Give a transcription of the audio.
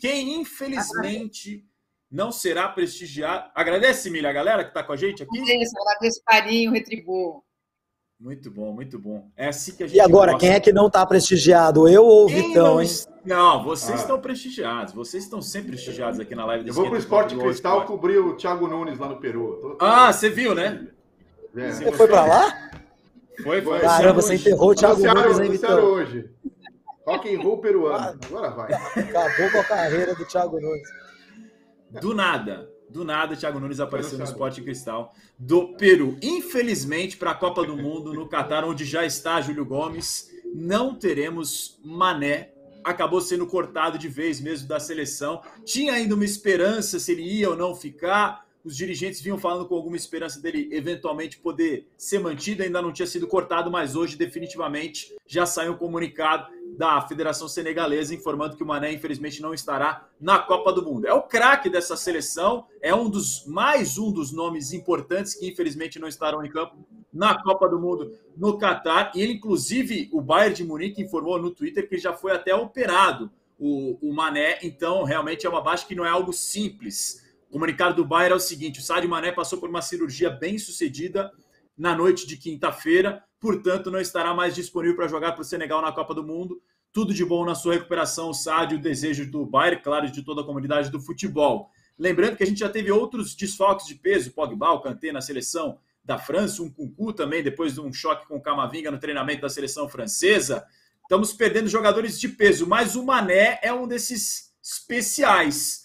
Quem, infelizmente, não será prestigiado. Agradece, Milha, a galera que está com a gente aqui. Agradeço, agradeço carinho, retribuo. Muito bom, muito bom. É assim que a gente. E agora, gosta. quem é que não está prestigiado? Eu ou o Vitão, não, hein? Não, vocês ah. estão prestigiados. Vocês estão sempre prestigiados aqui na live Eu vou pro Esporte Cristal Esporte. cobrir o Thiago Nunes lá no Peru. Tô... Ah, você viu, né? É. Você foi para lá? Foi, foi. Caramba, você enterrou o Thiago Nunes, hein, Vitão? hoje. Rock and roll peruano. Agora vai. Acabou com a carreira do Thiago Nunes. Do nada do nada, Thiago Nunes apareceu no Esporte Cristal do Peru. Infelizmente, para a Copa do Mundo no Catar, onde já está Júlio Gomes, não teremos Mané. Acabou sendo cortado de vez mesmo da seleção. Tinha ainda uma esperança se ele ia ou não ficar. Os dirigentes vinham falando com alguma esperança dele eventualmente poder ser mantido. Ainda não tinha sido cortado, mas hoje definitivamente já saiu um comunicado da Federação Senegalesa informando que o Mané infelizmente não estará na Copa do Mundo. É o craque dessa seleção, é um dos mais um dos nomes importantes que infelizmente não estarão em campo na Copa do Mundo no Catar. E ele, inclusive, o Bayern de Munique informou no Twitter que já foi até operado o, o Mané. Então, realmente é uma baixa que não é algo simples. O comunicado do Bayern é o seguinte: o Sadio Mané passou por uma cirurgia bem sucedida na noite de quinta-feira portanto, não estará mais disponível para jogar para o Senegal na Copa do Mundo. Tudo de bom na sua recuperação, Sádio, desejo do Bayern, claro, de toda a comunidade do futebol. Lembrando que a gente já teve outros desfalques de peso, Pogba, o Kanté na seleção da França, um Kunku também, depois de um choque com o Camavinga no treinamento da seleção francesa. Estamos perdendo jogadores de peso, mas o Mané é um desses especiais.